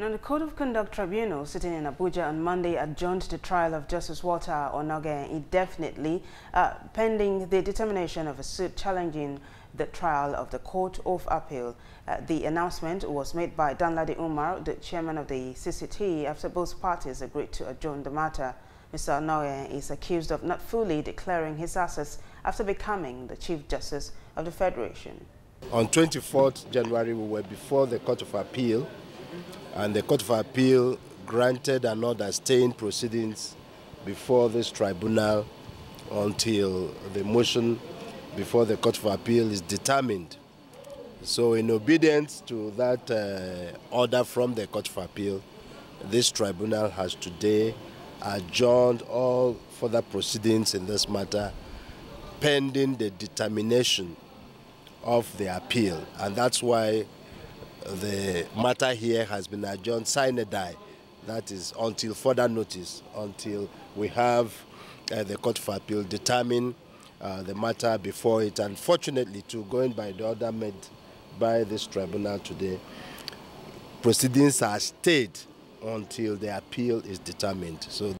Now, the Code of Conduct Tribunal sitting in Abuja on Monday adjourned the trial of Justice Walter Onnoghen indefinitely, uh, pending the determination of a suit challenging the trial of the Court of Appeal. Uh, the announcement was made by Danladi Umar, the chairman of the CCT, after both parties agreed to adjourn the matter. Mr. Onnoghen is accused of not fully declaring his assets after becoming the Chief Justice of the Federation. On 24th January, we were before the Court of Appeal and the Court of Appeal granted an order staying proceedings before this tribunal until the motion before the Court of Appeal is determined. So in obedience to that uh, order from the Court of Appeal, this tribunal has today adjourned all further proceedings in this matter pending the determination of the appeal. And that's why the matter here has been adjourned sine die. That is until further notice, until we have uh, the Court of Appeal determine uh, the matter before it. Unfortunately, to going by the order made by this tribunal today, proceedings are stayed until the appeal is determined. So